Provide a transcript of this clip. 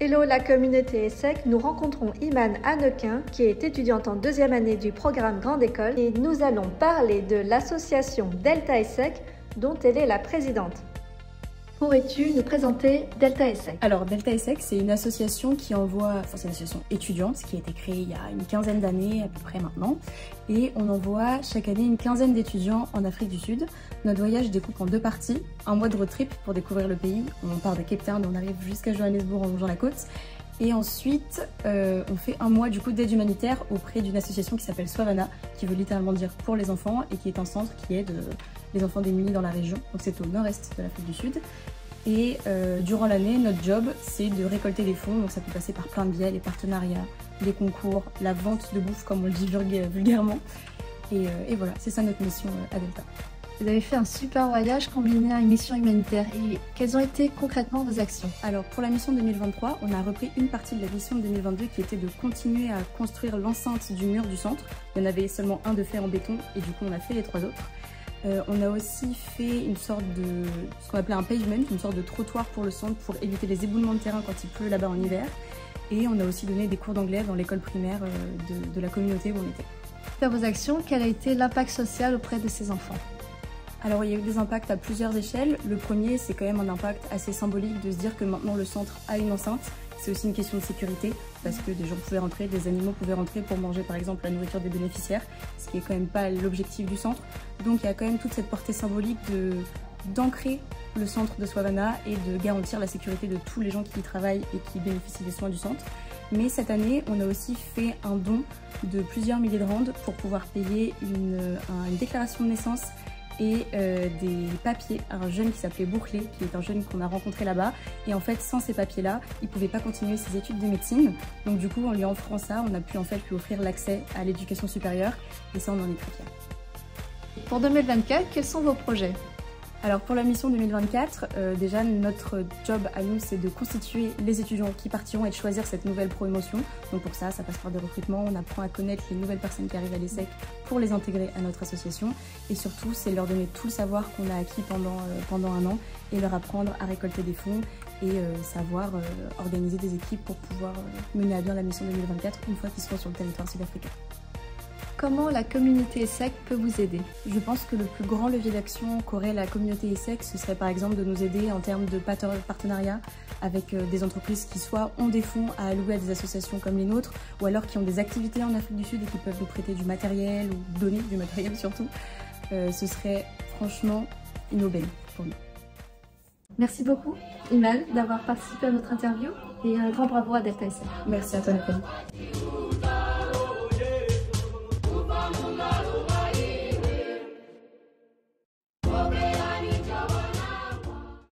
Hello la communauté ESSEC, nous rencontrons Iman Hannequin qui est étudiante en deuxième année du programme Grande École et nous allons parler de l'association Delta ESSEC dont elle est la présidente. Pourrais-tu nous présenter Delta ESSEC Alors Delta ESSEC c'est une association qui envoie, enfin c'est une association étudiante qui a été créée il y a une quinzaine d'années à peu près maintenant. Et on envoie chaque année une quinzaine d'étudiants en Afrique du Sud. Notre voyage découpe en deux parties, un mois de road trip pour découvrir le pays, on part de Cape Town, on arrive jusqu'à Johannesburg en longeant la côte. Et ensuite, euh, on fait un mois du coup d'aide humanitaire auprès d'une association qui s'appelle Swavana, qui veut littéralement dire pour les enfants et qui est un centre qui aide euh, les enfants démunis dans la région. Donc c'est au nord-est de l'Afrique du Sud. Et euh, durant l'année, notre job, c'est de récolter des fonds. Donc ça peut passer par plein de biais, les partenariats, les concours, la vente de bouffe, comme on le dit vulgairement. Et, euh, et voilà, c'est ça notre mission euh, à Delta. Vous avez fait un super voyage combiné à une mission humanitaire. Et quelles ont été concrètement vos actions? Alors pour la mission 2023, on a repris une partie de la mission de 2022 qui était de continuer à construire l'enceinte du mur du centre. Il y en avait seulement un de fait en béton et du coup on a fait les trois autres. Euh, on a aussi fait une sorte de ce qu'on appelait un pavement, une sorte de trottoir pour le centre pour éviter les éboulements de terrain quand il pleut là-bas en hiver. Et on a aussi donné des cours d'anglais dans l'école primaire euh, de, de, la communauté où on était. Dans vos actions, quel a été l'impact social auprès de ces enfants? Alors il y a eu des impacts à plusieurs échelles. Le premier, c'est quand même un impact assez symbolique de se dire que maintenant le centre a une enceinte. C'est aussi une question de sécurité parce que des gens pouvaient rentrer, des animaux pouvaient rentrer pour manger par exemple la nourriture des bénéficiaires, ce qui est quand même pas l'objectif du centre. Donc il y a quand même toute cette portée symbolique d'ancrer le centre de Swavana et de garantir la sécurité de tous les gens qui y travaillent et qui bénéficient des soins du centre. Mais cette année, on a aussi fait un don de plusieurs milliers de randes pour pouvoir payer une déclaration de naissance et euh, des papiers à un jeune qui s'appelait Bouclé, qui est un jeune qu'on a rencontré là-bas. Et en fait, sans ces papiers-là, il pouvait pas continuer ses études de médecine. Donc du coup, en lui offrant ça, on a pu en fait lui offrir l'accès à l'éducation supérieure. Et ça, on en est très fiers. Pour 2024, quels sont vos projets? Alors pour la mission 2024, euh, déjà notre job à nous c'est de constituer les étudiants qui partiront et de choisir cette nouvelle promotion. Donc pour ça, ça passe par des recrutements, on apprend à connaître les nouvelles personnes qui arrivent à l'ESSEC pour les intégrer à notre association. Et surtout, c'est leur donner tout le savoir qu'on a acquis pendant, euh, un an et leur apprendre à récolter des fonds et euh, savoir organiser des équipes pour pouvoir mener à bien la mission 2024 une fois qu'ils seront sur le territoire sud-africain. Comment la communauté ESSEC peut vous aider Je pense que le plus grand levier d'action qu'aurait la communauté ESSEC, ce serait par exemple de nous aider en termes de partenariat avec euh, des entreprises qui soit ont des fonds à allouer à des associations comme les nôtres, ou alors qui ont des activités en Afrique du Sud et qui peuvent nous prêter du matériel ou donner du matériel surtout. Euh, ce serait franchement une aubaine pour nous. Merci beaucoup, Iman, d'avoir participé à notre interview et un grand bravo à Delta ESSEC. Merci à toi, Nathalie.